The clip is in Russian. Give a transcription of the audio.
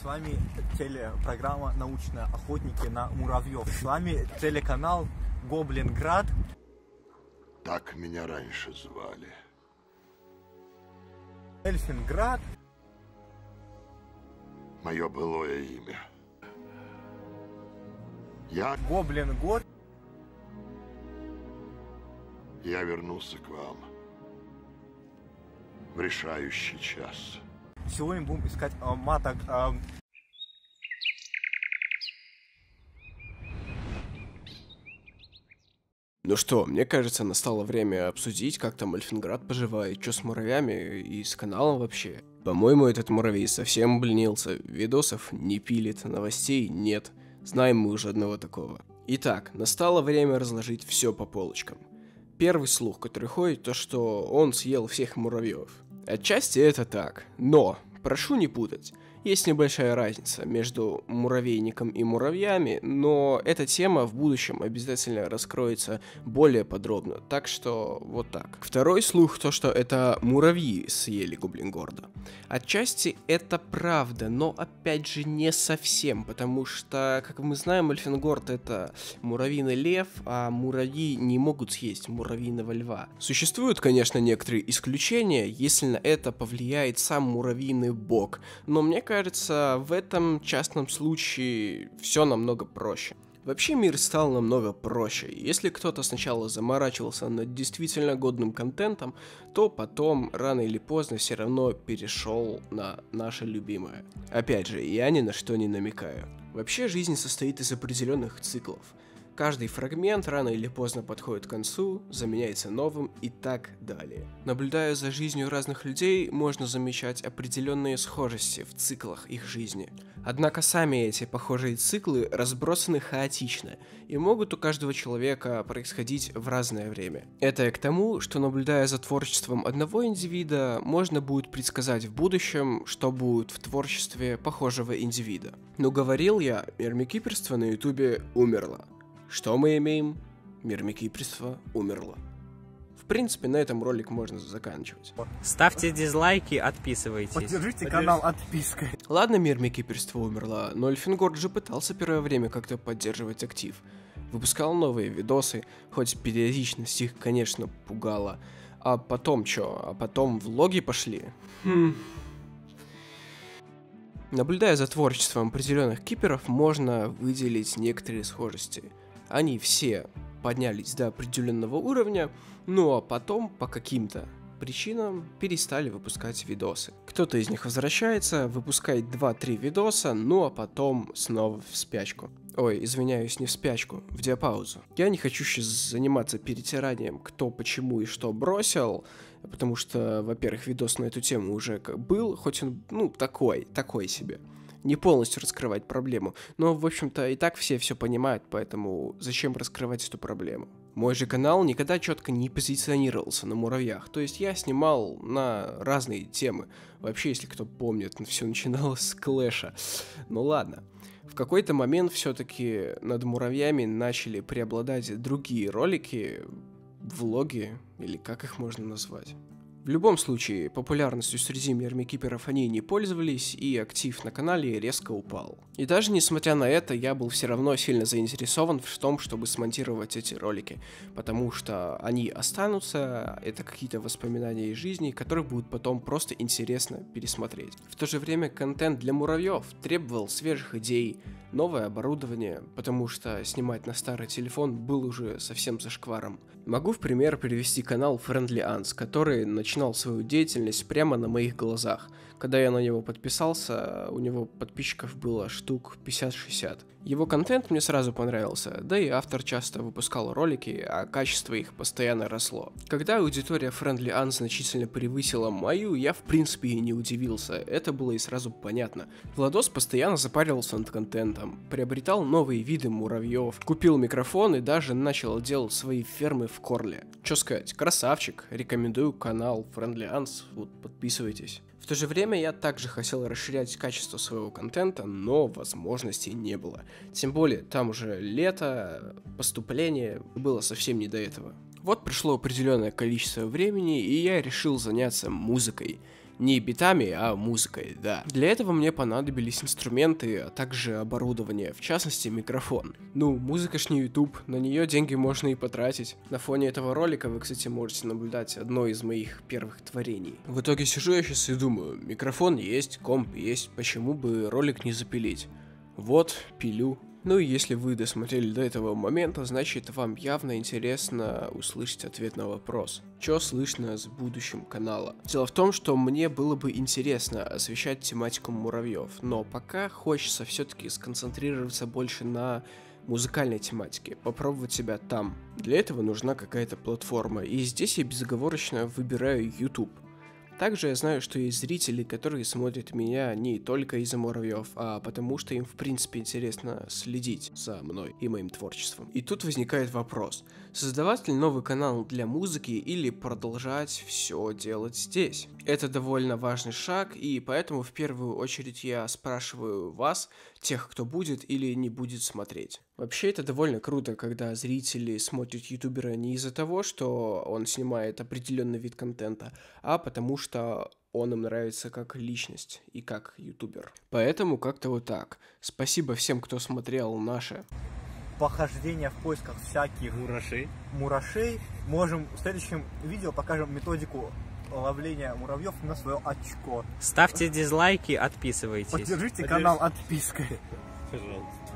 С вами телепрограмма «Научные охотники на муравьев». С вами телеканал «Гоблинград». Так меня раньше звали. Эльфинград. Мое былое имя. Я, Гоблингор. я вернулся к вам в решающий час. Сегодня будем искать э, маток. э, Ну что, мне кажется, настало время обсудить, как там Эльфинград поживает, что с муравьями и с каналом вообще. По-моему, этот муравей совсем обленился, видосов не пилит, новостей нет. Знаем мы уже одного такого. Итак, настало время разложить все по полочкам. Первый слух, который ходит, то что он съел всех муравьев. Отчасти это так, но прошу не путать. Есть небольшая разница между муравейником и муравьями, но эта тема в будущем обязательно раскроется более подробно, так что вот так. Второй слух то, что это муравьи съели Гоблингорда. Отчасти это правда, но опять же не совсем, потому что, как мы знаем, Эльфингорд это муравьиный лев, а муравьи не могут съесть муравьиного льва. Существуют, конечно, некоторые исключения, если на это повлияет сам муравьиный бог, но мне кажется, в этом частном случае все намного проще. Вообще мир стал намного проще. Если кто-то сначала заморачивался над действительно годным контентом, то потом, рано или поздно, все равно перешел на наше любимое. Опять же, я ни на что не намекаю. Вообще жизнь состоит из определенных циклов. Каждый фрагмент рано или поздно подходит к концу, заменяется новым и так далее. Наблюдая за жизнью разных людей, можно замечать определенные схожести в циклах их жизни. Однако сами эти похожие циклы разбросаны хаотично и могут у каждого человека происходить в разное время. Это я к тому, что наблюдая за творчеством одного индивида, можно будет предсказать в будущем, что будет в творчестве похожего индивида. Но говорил я, мирмикиперство на ютубе умерло. Что мы имеем? Мирмикиперство умерло. В принципе, на этом ролик можно заканчивать. Ставьте дизлайки, отписывайтесь. Поддержите канал отпиской. Ладно, мир Микиперство умерла, но Эльфингорд же пытался первое время как-то поддерживать актив. Выпускал новые видосы, хоть периодичность их, конечно, пугала. А потом чё? А потом влоги пошли? Хм. Наблюдая за творчеством определенных киперов, можно выделить некоторые схожести. Они все поднялись до определенного уровня, ну а потом по каким-то причинам перестали выпускать видосы. Кто-то из них возвращается, выпускает 2-3 видоса, ну а потом снова в спячку. Ой, извиняюсь, не в спячку, в диапаузу. Я не хочу сейчас заниматься перетиранием, кто, почему и что бросил, потому что, во-первых, видос на эту тему уже был, хоть он, ну, такой, такой себе. Не полностью раскрывать проблему, но, в общем-то, и так все все понимают, поэтому зачем раскрывать эту проблему? Мой же канал никогда четко не позиционировался на муравьях, то есть я снимал на разные темы. Вообще, если кто помнит, все начиналось с клэша. Ну ладно. В какой-то момент все-таки над муравьями начали преобладать другие ролики, влоги, или как их можно назвать. В любом случае, популярностью среди мирмикиперов они не пользовались, и актив на канале резко упал. И даже несмотря на это, я был все равно сильно заинтересован в том, чтобы смонтировать эти ролики, потому что они останутся, это какие-то воспоминания из жизни, которые будут потом просто интересно пересмотреть. В то же время контент для муравьев требовал свежих идей, новое оборудование, потому что снимать на старый телефон был уже совсем зашкваром. Могу в пример привести канал Friendly Ants, который начинал свою деятельность прямо на моих глазах. Когда я на него подписался, у него подписчиков было штук 50-60. Его контент мне сразу понравился, да и автор часто выпускал ролики, а качество их постоянно росло. Когда аудитория Friendly Ants значительно превысила мою, я в принципе и не удивился, это было и сразу понятно. Владос постоянно запаривался над контентом, приобретал новые виды муравьев, купил микрофон и даже начал делать свои фермы в Корле. Чё сказать, красавчик, рекомендую канал Friendly Ants, вот подписывайтесь. В то же время я также хотел расширять качество своего контента, но возможностей не было. Тем более, там уже лето, поступление, было совсем не до этого. Вот пришло определенное количество времени, и я решил заняться музыкой. Не битами, а музыкой, да. Для этого мне понадобились инструменты, а также оборудование, в частности микрофон. Ну, музыка ж не YouTube, на нее деньги можно и потратить. На фоне этого ролика вы, кстати, можете наблюдать одно из моих первых творений. В итоге сижу я сейчас и думаю, микрофон есть, комп есть, почему бы ролик не запилить? Вот, пилю, ну и если вы досмотрели до этого момента, значит вам явно интересно услышать ответ на вопрос. Что слышно с будущим канала? Дело в том, что мне было бы интересно освещать тематику муравьев, но пока хочется все-таки сконцентрироваться больше на музыкальной тематике, попробовать себя там. Для этого нужна какая-то платформа, и здесь я безоговорочно выбираю YouTube. Также я знаю, что есть зрители, которые смотрят меня не только из-за муравьев, а потому что им в принципе интересно следить за мной и моим творчеством. И тут возникает вопрос, создавать ли новый канал для музыки или продолжать все делать здесь? Это довольно важный шаг, и поэтому в первую очередь я спрашиваю вас, тех, кто будет или не будет смотреть. Вообще это довольно круто, когда зрители смотрят ютубера не из-за того, что он снимает определенный вид контента, а потому что он им нравится как личность и как ютубер. Поэтому как-то вот так. Спасибо всем, кто смотрел наше похождения в поисках всяких Мурашей. мурашей. Можем в следующем видео покажем методику ловления муравьев на свое очко. Ставьте дизлайки, отписывайтесь. Поддержите канал отпиской. Пожалуйста.